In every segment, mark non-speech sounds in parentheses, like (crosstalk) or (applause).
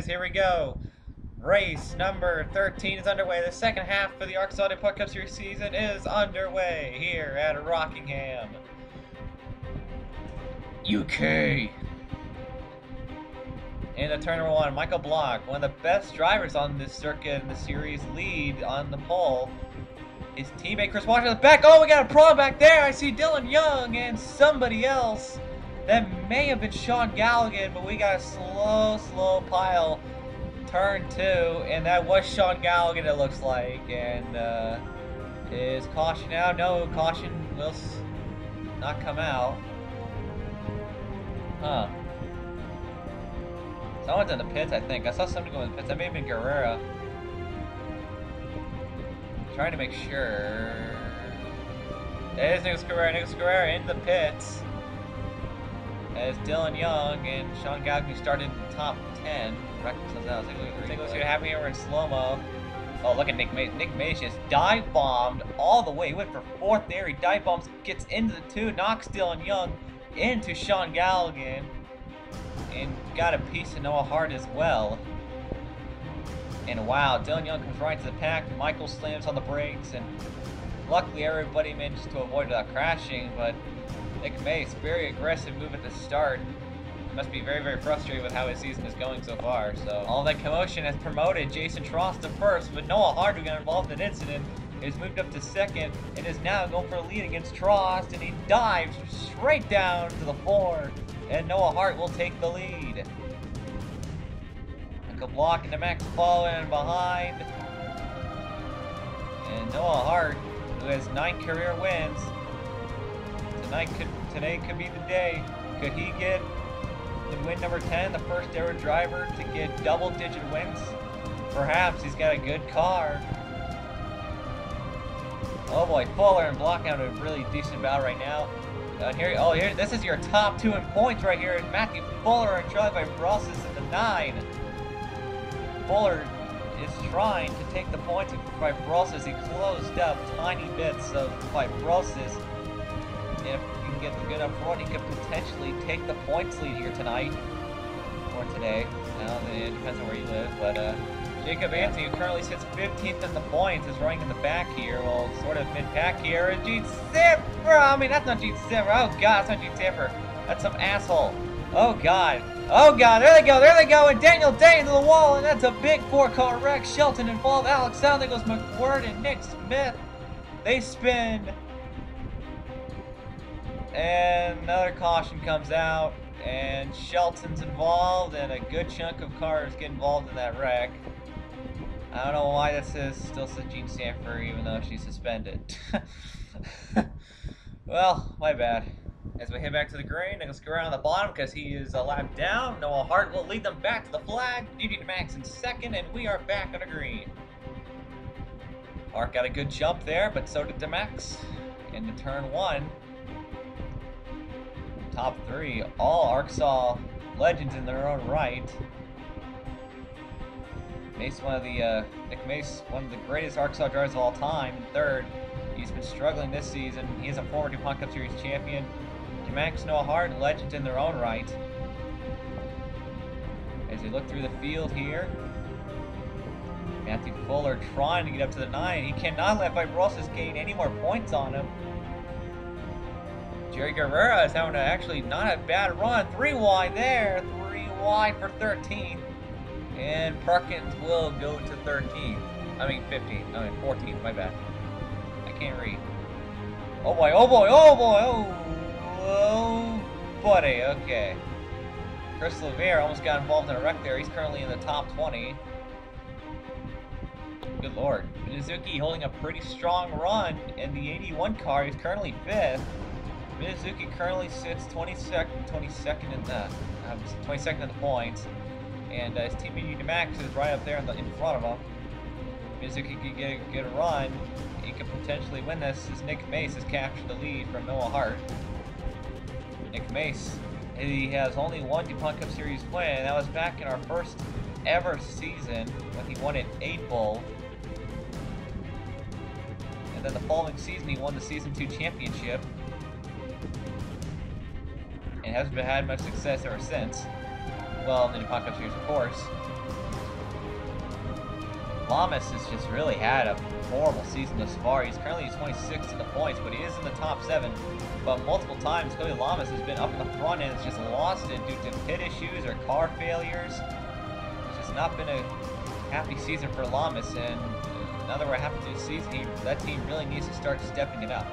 is. Here we go. Race number 13 is underway. The second half of the ARCSOA DuPont Cup Series season is underway here at Rockingham. UK. In the turn number one, Michael Block, one of the best drivers on this circuit in the series lead on the pole. His teammate Chris the back. Oh, we got a problem back there. I see Dylan Young and somebody else. That may have been Sean Galligan, but we got a slow, slow pile. Turn two, and that was Sean Galligan, it looks like. And uh, is caution out? No, caution will not come out. Huh. Someone's in the pits, I think. I saw somebody go in the pits. That may have been Guerrera. Trying to make sure. There's Nicholas Guerrera. Nicholas Guerrera in the pits. As Dylan Young and Sean Galligan started in the top 10. Reckless out. Take a look at happening over in slow mo. Oh, look at Nick Mace. Nick Mace just dive bombed all the way. He went for fourth there. He dive bombs, gets into the two, knocks Dylan Young into Sean Galligan. And got a piece of Noah Hart as well. And wow, Dylan Young comes right to the pack. Michael slams on the brakes, and luckily everybody managed to avoid uh, crashing. But Nick Mace, very aggressive move at the start. Must be very, very frustrated with how his season is going so far. So all that commotion has promoted Jason Trost to first, but Noah Hart, who got involved in the incident, is moved up to second and is now going for a lead against Trost, and he dives straight down to the floor, and Noah Hart will take the lead. A block into Max following behind. And Noah Hart, who has nine career wins, tonight could today could be the day. Could he get the win number 10, the first ever driver to get double digit wins? Perhaps he's got a good car. Oh boy, Fuller and Block out a really decent battle right now. Uh, here, oh, here, this is your top two in points right here. Matthew Fuller and Charlie Vibrosis in the nine. Fuller is trying to take the points of Fibrosis. He closed up tiny bits of If you can get the good up front, he could potentially take the points lead here tonight. Or today. Now, it depends on where you live, but uh, Jacob Anthony, who currently sits 15th in the points, is running in the back here. Well, sort of mid-pack here. And Gene Siffer! I mean, that's not Gene Siffer. Oh, God, that's not Gene Siffer. That's some asshole. Oh, God. Oh, God. There they go. There they go. And Daniel Day into the wall. And that's a big four-car wreck. Shelton involved. Alex Allen. There goes McWhirter and Nick Smith. They spin. And another caution comes out. And Shelton's involved. And a good chunk of cars get involved in that wreck. I don't know why this is still says Jean Sanford even though she's suspended. (laughs) well, my bad. As we head back to the green, let's go around the bottom because he is a lap down. Noah Hart will lead them back to the flag. DD Max in second, and we are back on the green. Hart got a good jump there, but so did Demax. Into turn one. Top three, all ARCSOA legends in their own right. Mace, one of the uh, Nick Mace, one of the greatest ARCSOA drivers of all time. In third, he's been struggling this season. He is a former DuPont Cup Series champion. Max Noah Hart, legends in their own right. As we look through the field here, Matthew Fuller trying to get up to the nine. He cannot let Vibrosis gain any more points on him. Jerry Guerrera is having a, actually not a bad run. Three wide there, three wide for 13. And Perkins will go to 13. I mean 15. I mean 14. My bad. I can't read. Oh boy! Oh boy! Oh boy! Oh, oh buddy. Okay. Chris Levere almost got involved in a wreck there. He's currently in the top 20. Good lord. Mizuki holding a pretty strong run in the 81 car. He's currently fifth. Mizuki currently sits 22nd, 22nd in the um, 22nd in the points and uh, his teammate Max is right up there in, the, in front of him. Mizuki could get a good run. He could potentially win this as Nick Mace has captured the lead from Noah Hart. Nick Mace, he has only one DuPont Cup Series win, and that was back in our first ever season when he won an 8 Bull. And then the following season, he won the Season 2 championship. And hasn't had much success ever since. well, in the Cup Series, of course. Lamas has just really had a horrible season thus far. He's currently 26th in the points, but he is in the top seven. But multiple times, Cody Lamas has been up in the front and has just lost it due to pit issues or car failures. It's just not been a happy season for Lamas, and that we're happy to see he, that team really needs to start stepping it up.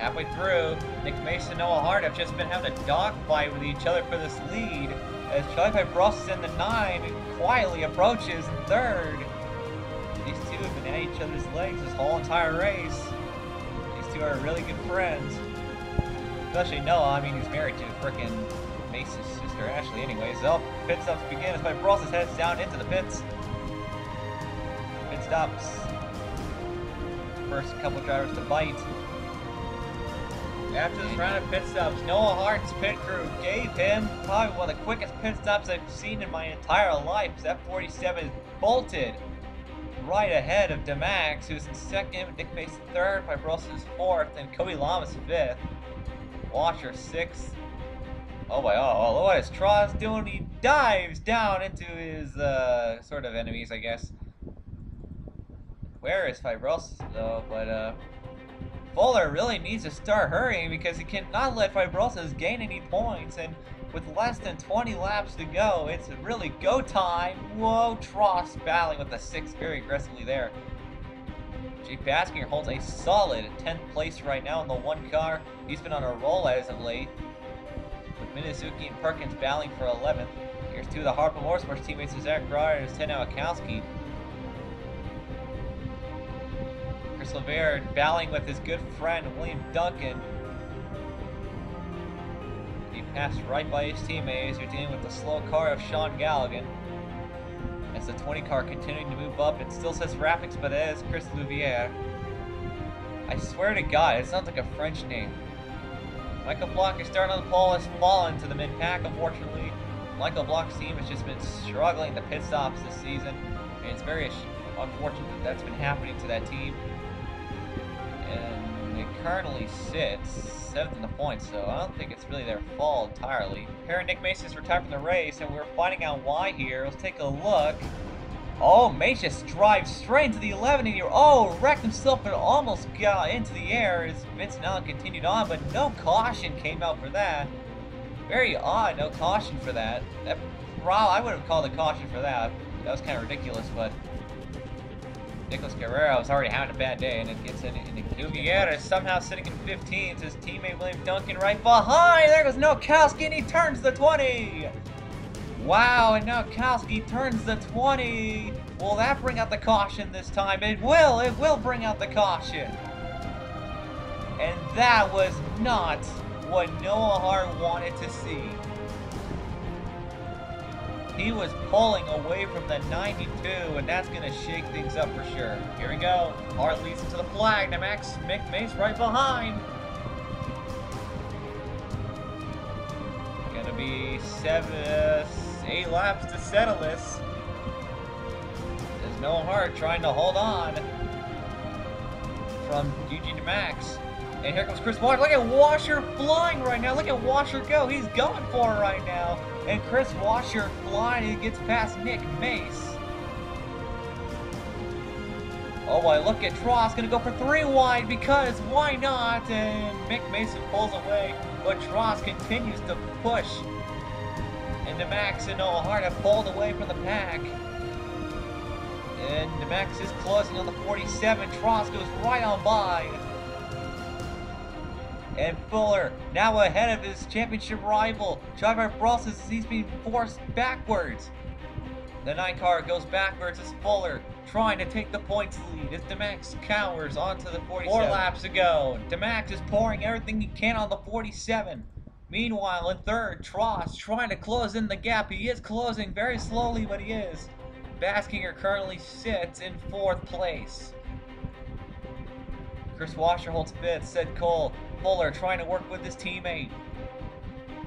Halfway through, Nick Mason and Noah Hart have just been having a dogfight with each other for this lead as Charlie Pipe Ross in the 9 quietly approaches in third. These two have been at each other's legs this whole entire race. These two are really good friends. Especially Noah, I mean, he's married to frickin' Mace's sister Ashley anyways. So, pit stops begin as Pipe Ross heads down into the pits. Pit stops. First couple drivers to bite. After this round of pit stops, Noah Hart's pit crew gave him probably one of the quickest pit stops I've seen in my entire life. That 47 bolted right ahead of Demax, who's in second, Nick Mason third, Fibrosis fourth, and Cody Lamas fifth. Washer sixth. Oh my oh, what is Tross doing? He dives down into his uh, sort of enemies, I guess. Where is Fibrosis though? But uh Fuller really needs to start hurrying because he cannot let Fibrosis gain any points. And with less than 20 laps to go, it's really go time. Whoa, Tross battling with the six very aggressively there. Jake Baskinger holds a solid 10th place right now in the one car. He's been on a roll as of late. With Minizuki and Perkins battling for 11th. Here's two of the Harper Motorsports teammates, Zach Breyer and Ted Nowakowski. Chris Laverne battling with his good friend William Duncan. He passed right by his teammates who are dealing with the slow car of Sean Galligan. As the 20 car continuing to move up, it still says Rapix, but it is Chris Louvier. I swear to God, it sounds like a French name. Michael Block is starting on the pole, has fallen to the mid-pack, unfortunately. Michael Block's team has just been struggling the pit stops this season, and it's very unfortunate that that's been happening to that team currently sits seventh in the points, so I don't think it's really their fault entirely. Here, Nick Mason's retired from the race, and we're finding out why here. Let's take a look. Oh, Mace just drives straight into the 11 and you're oh wrecked himself and almost got into the air as Vince Allen continued on, but no caution came out for that. Very odd, no caution for that. That I would have called a caution for that. That was kind of ridiculous, but Nicholas Guerrero is already having a bad day, and it gets in. into is somehow sitting in 15th. His teammate William Duncan right behind. There goes Nokowski, and he turns the 20. Wow, and Nokowski turns the 20. Will that bring out the caution this time? It will. It will bring out the caution. And that was not what Noah Hart wanted to see. He was pulling away from the 92, and that's going to shake things up for sure. Here we go. Hart leads into the flag. Now Max McMace right behind. Gonna be seven, uh, eight laps to settle this. There's no Hart trying to hold on from Eugene Max. And here comes Chris Washer. Look at Washer flying right now. Look at Washer go. He's going for it right now. And Chris Washer flying and gets past Nick Mace. Oh boy, look at Tross gonna go for three wide because why not? And Mick Mason pulls away, but Tross continues to push. And Max and Noah Hart have pulled away from the pack. And Max is closing on the 47. Tross goes right on by. And Fuller, now ahead of his championship rival, Trevor Frost as he's being forced backwards. The 9 car goes backwards as Fuller trying to take the points lead as Demax cowers onto the 47. Four laps ago, go. Demax is pouring everything he can on the 47. Meanwhile, in third, Tross trying to close in the gap. He is closing very slowly, but he is. Baskinger currently sits in fourth place. Chris Washer holds fifth, said Cole. Fuller trying to work with his teammate.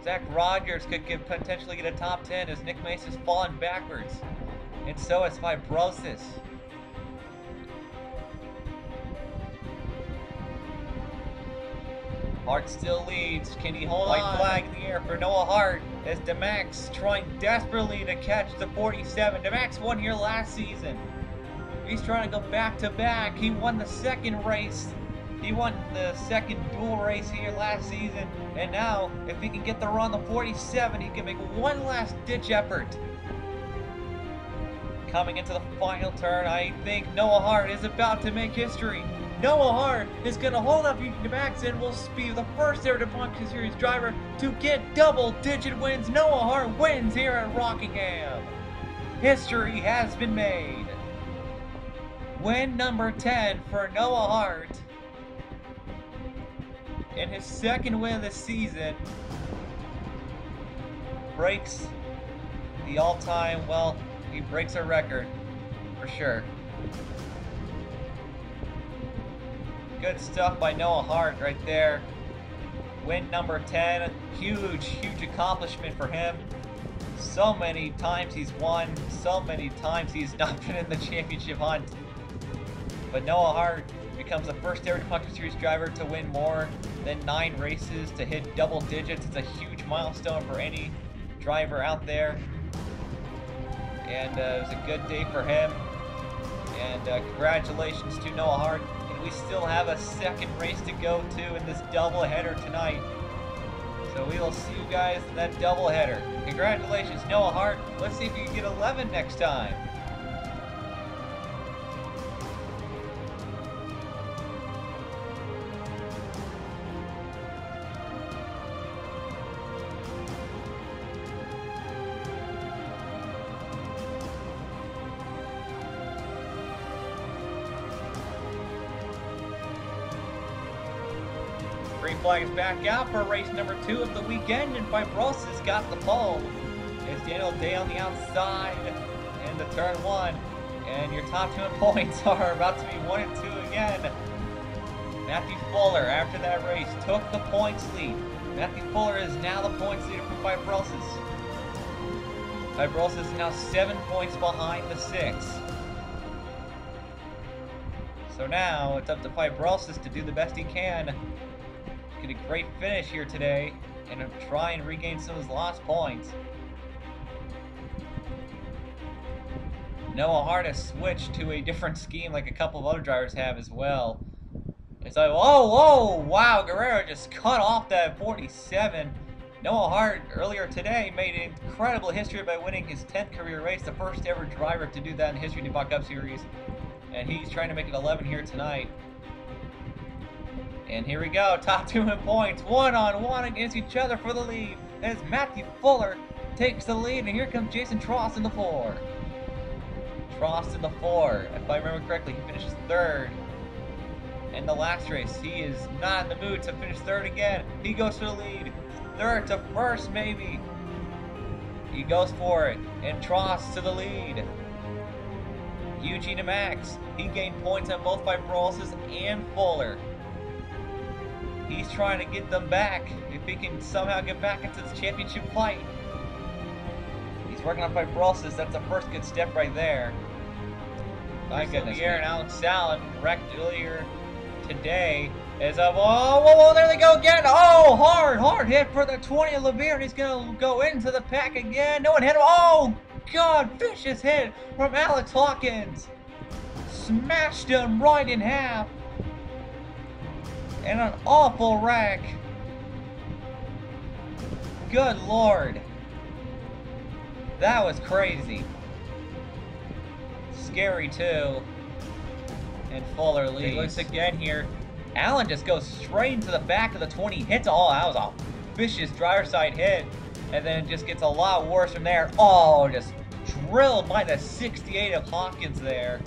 Zach Rogers could get, potentially get a top 10 as Nick Mace has fallen backwards. And so has Fibrosis. Hart still leads. Can he hold White on? flag in the air for Noah Hart as DeMax trying desperately to catch the 47. DeMax won here last season. He's trying to go back to back. He won the second race. He won the second dual race here last season. And now, if he can get the run the 47, he can make one last ditch effort. Coming into the final turn, I think Noah Hart is about to make history. Noah Hart is going to hold up Eugene Max and will be the first ever DuPont Series driver to get double-digit wins. Noah Hart wins here at Rockingham. History has been made. Win number 10 for Noah Hart. In his second win of the season, breaks the all-time, well, he breaks a record, for sure. Good stuff by Noah Hart right there. Win number 10. Huge, huge accomplishment for him. So many times he's won. So many times he's (laughs) not been in the championship hunt. But Noah Hart becomes the first ever DuPont Cup Series driver to win more than nine races, to hit double digits. It's a huge milestone for any driver out there. And uh, it was a good day for him. And uh, congratulations to Noah Hart And we still have a second race to go to in this doubleheader tonight. So we will see you guys in that doubleheader. Congratulations, Noah Hart. Let's see if you can get 11 next time. Green flag is back out for race number two of the weekend, and Fibrosis has got the pole. It's Daniel Day on the outside in the turn one, and your top two (laughs) points are about to be one and two again. Matthew Fuller, after that race, took the points lead. Matthew Fuller is now the points leader for Fibrosis. Fibrosis is now seven points behind the six. So now it's up to Fibrosis to do the best he can a great finish here today and try and regain some of his lost points. Noah Hart has switched to a different scheme like a couple of other drivers have as well. It's like, oh, whoa, wow, Guerrero just cut off that 47. Noah Hart earlier today made an incredible history by winning his 10th career race, the first ever driver to do that in history of the Cup Series. And he's trying to make it 11 here tonight. And here we go, top two in points, one on one against each other for the lead. As Matthew Fuller takes the lead, and here comes Jason Tross in the four. Tross in the four. If I remember correctly, he finishes third in the last race. He is not in the mood to finish third again. He goes for the lead. Third to first, maybe. He goes for it, and Tross to the lead. Eugene and Max. He gained points on both by Brawlses and Fuller. He's trying to get them back. If he can somehow get back into this championship fight. He's working on fibrosis. That's the first good step right there. My goodness. Here and Alex Salin wrecked earlier today. Is a whoa, whoa, whoa, there they go again. Oh, hard, hard hit for the 20 of Levere, and he's going to go into the pack again. No one hit him. Oh, God, vicious hit from Alex Hawkins. Smashed him right in half and an awful wreck. Good lord. That was crazy. Scary too. And Fuller leads. looks again here. Allen just goes straight into the back of the 20. Hits all. That was a vicious driver side hit. And then it just gets a lot worse from there. Oh, just drilled by the 68 of Hawkins there.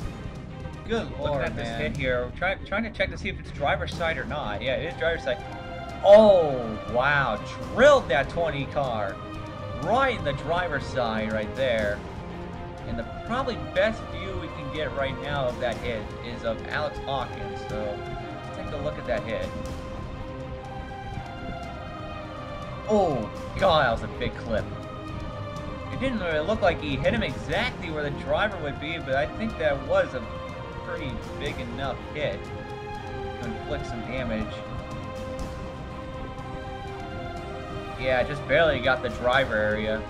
Good lord, Looking at man. this hit here, try, trying to check to see if it's driver's side or not. Yeah, it is driver's side. Oh, wow. Drilled that 20 car. Right in the driver's side right there. And the probably best view we can get right now of that hit is of Alex Hawkins. So, let's take a look at that hit. Oh, God, that was a big clip. It didn't really look like he hit him exactly where the driver would be, but I think that was a pretty big enough hit to inflict some damage. Yeah, just barely got the driver area.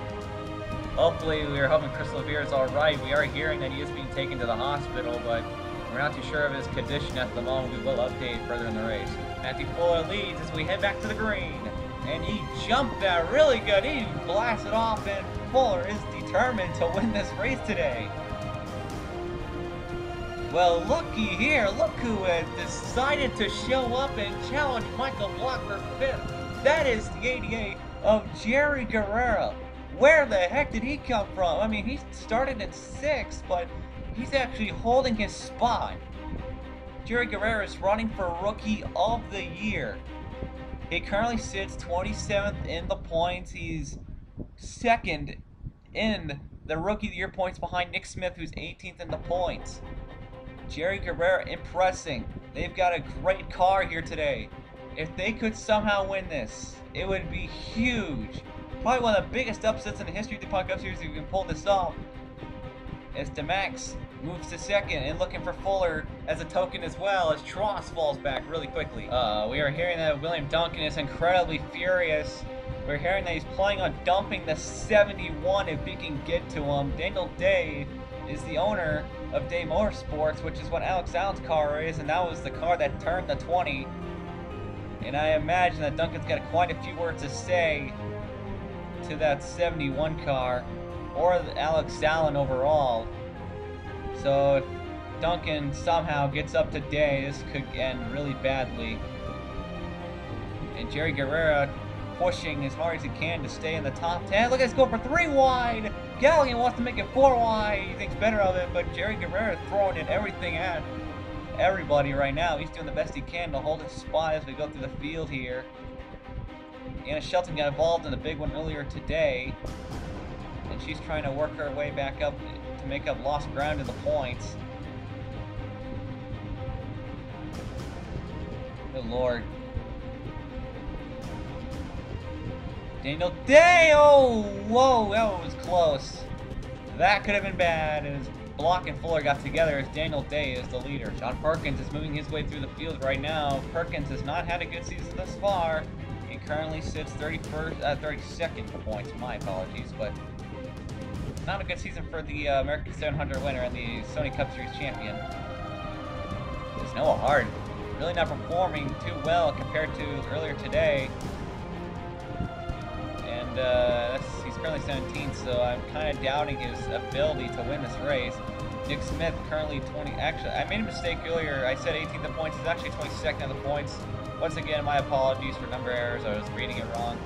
Hopefully, we are hoping Chris Levere is alright. We are hearing that he is being taken to the hospital, but we're not too sure of his condition at the moment. We will update further in the race. Matthew Fuller leads as we head back to the green. And he jumped that really good. He blasted off, and Fuller is determined to win this race today. Well, looky here. Look who has decided to show up and challenge Michael Block for fifth. That is the 88 of Jerry Guerrero. Where the heck did he come from? I mean, he started in six, but he's actually holding his spot. Jerry Guerrero is running for Rookie of the Year. He currently sits 27th in the points. He's second in the Rookie of the Year points behind Nick Smith, who's 18th in the points. Jerry Guerrero impressing. They've got a great car here today. If they could somehow win this, it would be huge. Probably one of the biggest upsets in the history of the DuPont Cup Series if you can pull this off. As DeMax moves to second and looking for Fuller as a token as well as Tross falls back really quickly. Uh, we are hearing that William Duncan is incredibly furious. We're hearing that he's planning on dumping the 71 if he can get to him. Daniel Day is the owner of Day Sports, which is what Alex Allen's car is, and that was the car that turned the 20. And I imagine that Duncan's got quite a few words to say to that 71 car, or Alex Allen overall. So if Duncan somehow gets up today, this could end really badly. And Jerry Guerrero pushing as hard as he can to stay in the top 10. Look at this go for three wide. Galligan wants to make it four wide. He thinks better of it, but Jerry Guerrero throwing in everything at everybody right now. He's doing the best he can to hold his spot as we go through the field here. Anna Shelton got involved in the big one earlier today, and she's trying to work her way back up to make up lost ground in the points. Good lord. Daniel Day! Oh, whoa, that was close. That could have been bad as Block and Fuller got together as Daniel Day is the leader. John Perkins is moving his way through the field right now. Perkins has not had a good season thus far. He currently sits 31st, uh, 32nd points. My apologies, but not a good season for the uh, American 700 winner and the Sony Cup Series champion. It's Noah Hard really not performing too well compared to earlier today and uh, he's currently 17, so I'm kind of doubting his ability to win this race. Nick Smith currently 20. Actually, I made a mistake earlier. I said 18th in points. He's actually 22nd of the points. Once again, my apologies for number errors. I was reading it wrong.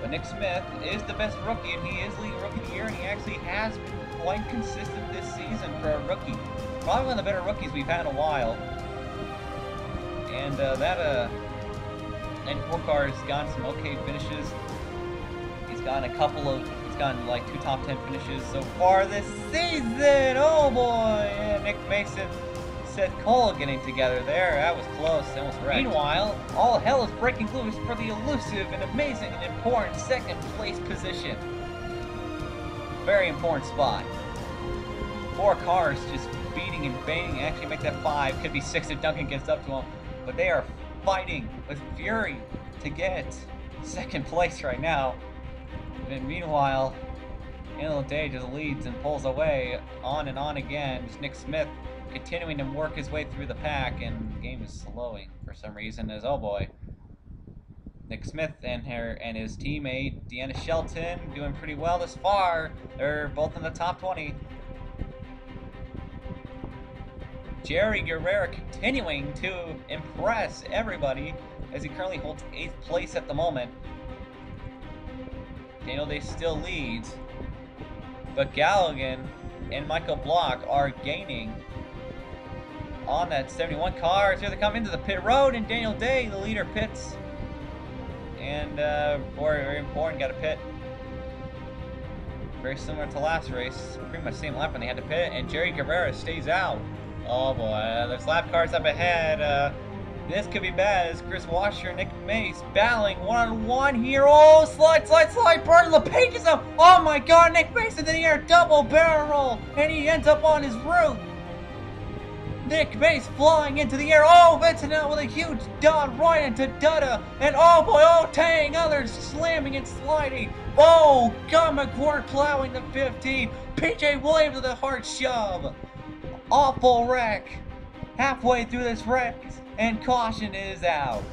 But Nick Smith is the best rookie, and he is league rookie of the year, and he actually has been quite consistent this season for a rookie. Probably one of the better rookies we've had in a while. And uh, that uh, 94 car has gotten some okay finishes gotten a couple of, he's gotten like two top 10 finishes so far this season. Oh boy, yeah, Nick Mason, Seth Cole getting together there. That was close, almost right. Meanwhile, all hell is breaking loose for the elusive and amazing and important second place position. Very important spot. Four cars just beating and banging, actually make that five, could be six if Duncan gets up to him, but they are fighting with fury to get second place right now. And meanwhile, Daniel Day just leads and pulls away on and on again. Nick Smith continuing to work his way through the pack, and the game is slowing for some reason. As oh boy, Nick Smith and her and his teammate Deanna Shelton doing pretty well this far. They're both in the top 20. Jerry Guerrero continuing to impress everybody as he currently holds eighth place at the moment. Daniel Day still leads, but Galligan and Michael Block are gaining on that 71 car. It's Here they come into the pit road, and Daniel Day, the leader, pits. And uh, very important, got a pit. Very similar to last race, pretty much same lap when they had to pit, and Jerry Guerrero stays out. Oh boy, there's lap cars up ahead. Uh, this could be bad as Chris Washer Nick Mace battling one-on-one here. Oh, slide, slide, slide, burn LePage is up. Oh my god, Nick Mace in the air, double barrel roll, and he ends up on his roof. Nick Mace flying into the air. Oh, Vincent out with a huge dot right into Dutta. And oh boy, oh Tang, others slamming and sliding. Oh, God, McCord plowing the 15. PJ Williams with a hard shove. Awful wreck. Halfway through this wreck, and caution is out.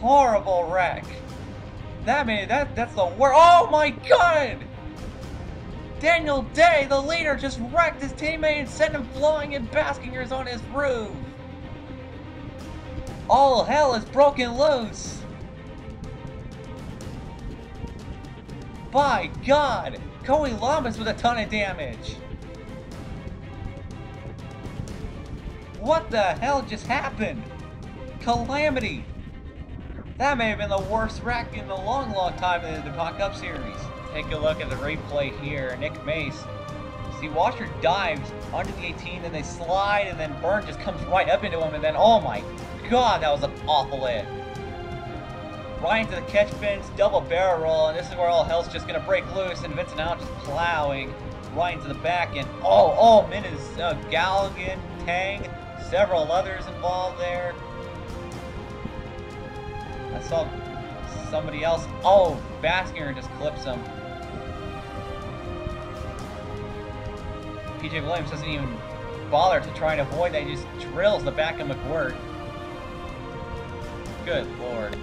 Horrible wreck. That made that that's the worst. Oh my god! Daniel Day, the leader, just wrecked his teammate and sent him flying in Baskingers on his roof. All hell is broken loose. By God, Cody Lamas with a ton of damage. What the hell just happened? Calamity. That may have been the worst wreck in a long, long time in the DuPont Cup Series. Take a look at the replay here. Nick Mace. See, Washer dives under the 18, then they slide, and then Burn just comes right up into him, and then, oh my god, that was an awful hit. Right into the catch fence, double barrel roll, and this is where all hell's just gonna break loose, and Vincent out just plowing right into the back end. Oh, oh, Min is uh, Galligan, Tang, several others involved there. I saw somebody else. Oh, Baskinger just clips him. PJ Williams doesn't even bother to try and avoid that. He just drills the back of McWhirter. Good lord.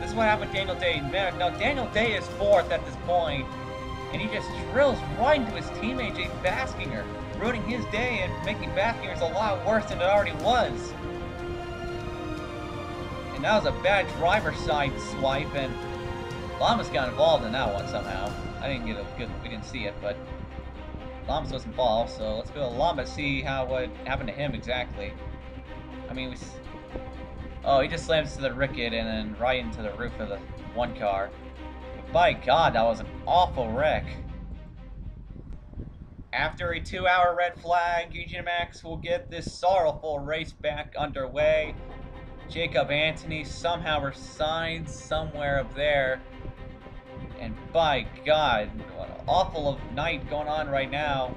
This is what happened Daniel Day. Now, Daniel Day is fourth at this point, and he just drills right into his teammate, Jay Baskinger, ruining his day and making Baskinger's a lot worse than it already was. And that was a bad driver side swipe, and Lamas got involved in that one somehow. I didn't get a good, we didn't see it, but Lamas was involved, so let's go to Lamas, see how what happened to him exactly. I mean, we... Oh, he just slams to the Ricket and then right into the roof of the one car. But by God, that was an awful wreck. After a two-hour red flag, Eugene Max will get this sorrowful race back underway. Jacob Anthony somehow resigned somewhere up there. And by God, what an awful night going on right now.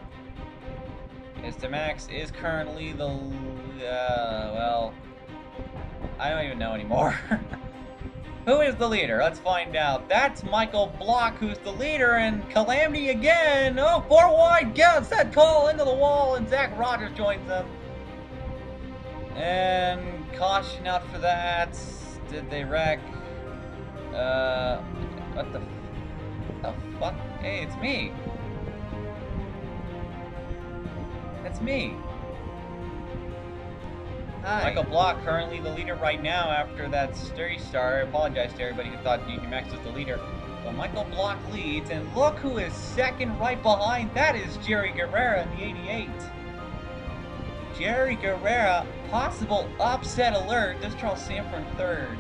Mr. Max is currently the, uh, well, I don't even know anymore. (laughs) Who is the leader? Let's find out. That's Michael Block, who's the leader, and Calamity again. Oh, four wide gets that call into the wall, and Zach Rogers joins them. And caution out for that. Did they wreck? Uh, what the the fuck? Hey, it's me. That's me. Hi. Michael Block, currently the leader right now after that Sturry Star. I apologize to everybody who thought Junior Max was the leader. But Michael Block leads, and look who is second right behind. That is Jerry Guerrera in the 88. Jerry Guerrera, possible upset alert. There's Charles Sanford third.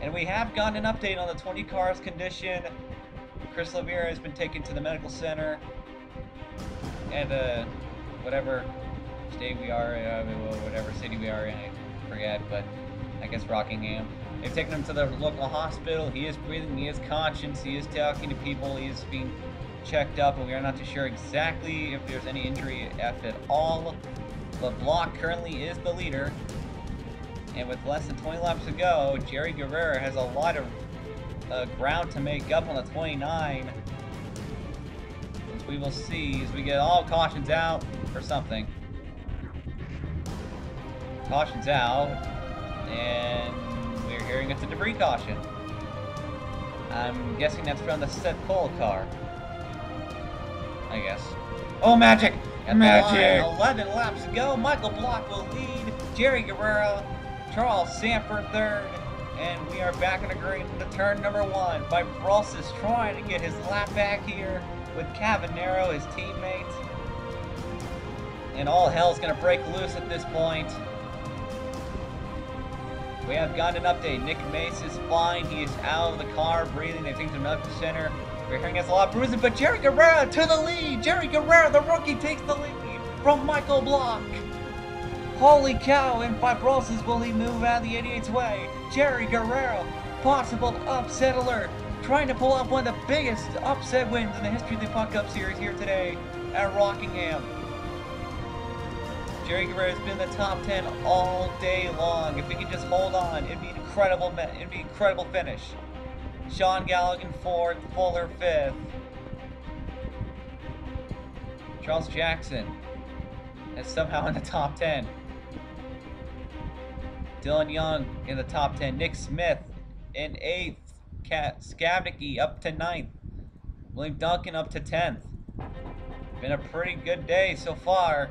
And we have gotten an update on the 20 cars condition. Chris Lavera has been taken to the medical center. And uh, whatever state we are, whatever city we are in, I forget, but I guess Rockingham. They've taken him to the local hospital. He is breathing, he is conscious, he is talking to people, he is being checked up, and we are not too sure exactly if there's any injury at all. But Block currently is the leader. And with less than 20 laps to go, Jerry Guerrero has a lot of uh, ground to make up on the 29. As we will see as we get all cautions out or something. Cautions out. And we're hearing it's a debris caution. I'm guessing that's from the Seth Cole car. I guess. Oh, magic! magic! 11 laps to go. Michael Block will lead. Jerry Guerrero Charles Sanford third, and we are back in the green to turn number one. By Bruss is trying to get his lap back here with Cavanero, his teammate. And all hell's gonna break loose at this point. We have gotten an update. Nick Mace is fine. He is out of the car, breathing. They think him to the medical center. We're hearing us a lot of bruising, but Jerry Guerrero to the lead. Jerry Guerrero, the rookie, takes the lead from Michael Block. Holy cow, and Fibrosis will he move out of the 88's way? Jerry Guerrero, possible upset alert, trying to pull off one of the biggest upset wins in the history of the DuPont Cup Series here today at Rockingham. Jerry Guerrero's been in the top 10 all day long. If he could just hold on, it'd be an incredible, it'd be incredible finish. Sean Galligan fourth, Fuller fifth. Charles Jackson is somehow in the top 10. Dylan Young in the top 10. Nick Smith in 8th. Kat Skavnicki up to 9th. William Duncan up to 10th. Been a pretty good day so far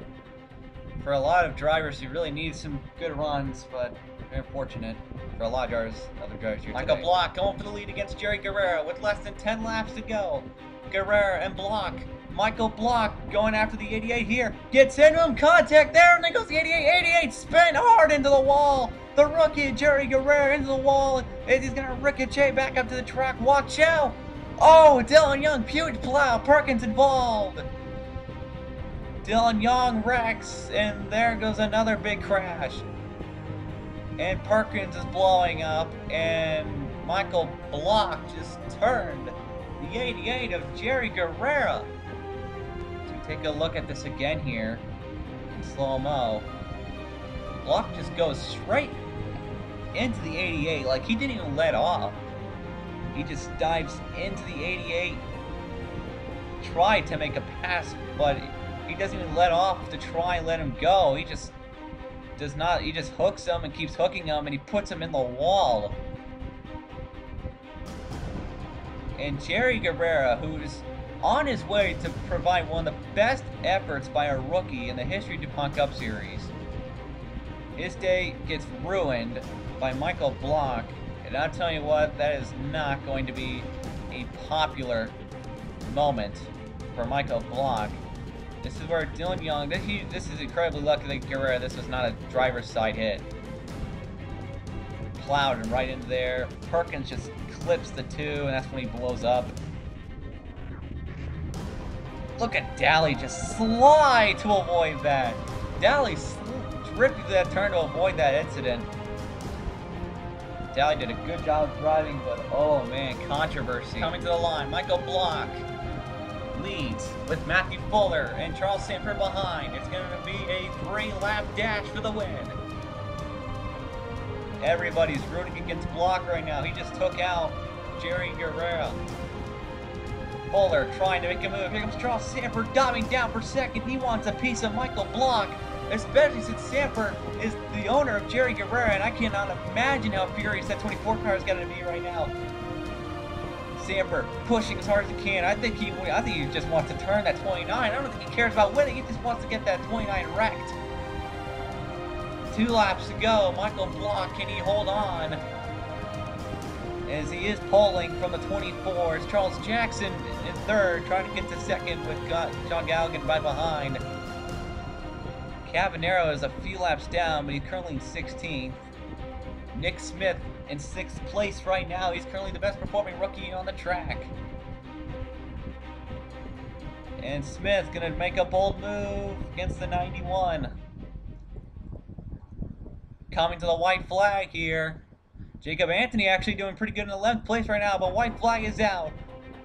for a lot of drivers who really need some good runs, but very fortunate for a lot of drivers, other drivers here Michael today. Block going for the lead against Jerry Guerrero with less than 10 laps to go. Guerrero and Block Michael Block going after the 88 here. Gets into him. Contact there. And then goes the 88. 88 spin hard into the wall. The rookie, Jerry Guerrero, into the wall. And he's going to ricochet back up to the track. Watch out. Oh, Dylan Young, Puget Plow. Perkins involved. Dylan Young wrecks. And there goes another big crash. And Perkins is blowing up. And Michael Block just turned the 88 of Jerry Guerrera. Guerrero take a look at this again here in slow-mo. Block just goes straight into the 88. Like, he didn't even let off. He just dives into the 88. Tried to make a pass, but he doesn't even let off to try and let him go. He just does not. He just hooks him and keeps hooking him, and he puts him in the wall. And Jerry Guerrero, who's on his way to provide one of the best efforts by a rookie in the history of DuPont Cup Series. His day gets ruined by Michael Block, and I'll tell you what, that is not going to be a popular moment for Michael Block. This is where Dylan Young, this, he, this is incredibly lucky that Guerrero, this was not a driver's side hit. Plowed and right into there. Perkins just clips the two, and that's when he blows up. Look at Daly just slide to avoid that. Daly drifted through that turn to avoid that incident. Daly did a good job driving, but oh man, controversy. Coming to the line, Michael Block leads with Matthew Fuller and Charles Sanford behind. It's going to be a three-lap dash for the win. Everybody's rooting against Block right now. He just took out Jerry Guerrero. Fuller trying to make a move. Here comes Charles Sanford diving down for second. He wants a piece of Michael Block, especially since Sanford is the owner of Jerry Guerrero, and I cannot imagine how furious that 24 car is going to be right now. Sanford pushing as hard as he can. I think he, I think he just wants to turn that 29. I don't think he cares about winning. He just wants to get that 29 wrecked. Two laps to go. Michael Block, can he hold on? as he is pulling from the 24. Charles Jackson in third, trying to get to second with John Galligan right behind. Cavanero is a few laps down, but he's currently in 16th. Nick Smith in sixth place right now. He's currently the best performing rookie on the track. And Smith gonna make a bold move against the 91. Coming to the white flag here. Jacob Anthony actually doing pretty good in 11th place right now, but white flag is out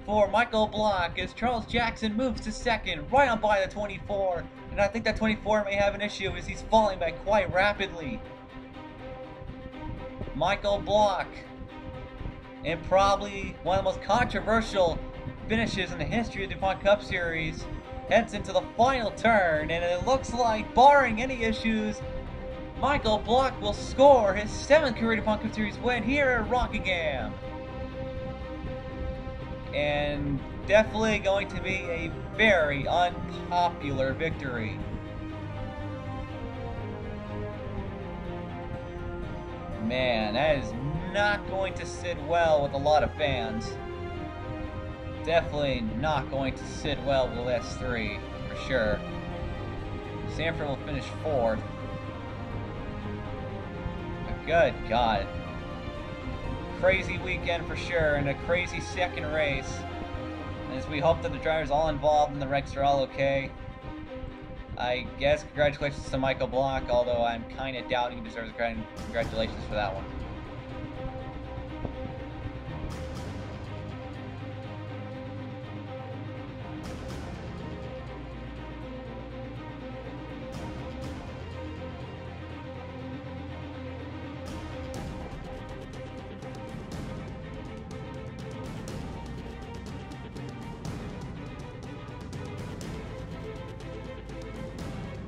for Michael Block as Charles Jackson moves to second, right on by the 24. And I think that 24 may have an issue as he's falling back quite rapidly. Michael Block, and probably one of the most controversial finishes in the history of the DuPont Cup Series, heads into the final turn, and it looks like, barring any issues, Michael Block will score his seventh career DuPont Cup Series win here at Rockingham. And definitely going to be a very unpopular victory. Man, that is not going to sit well with a lot of fans. Definitely not going to sit well with the last three, for sure. Sanford will finish fourth. Good God. Crazy weekend for sure, and a crazy second race. As we hope that the drivers all involved and the wrecks are all okay. I guess congratulations to Michael Block, although I'm kind of doubting he deserves congratulations for that one.